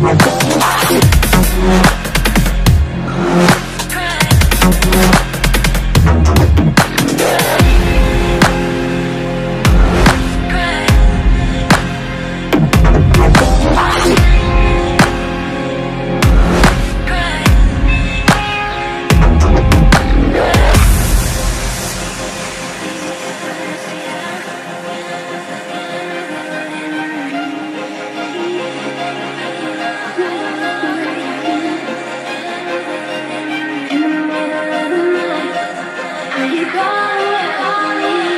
Thank Mommy.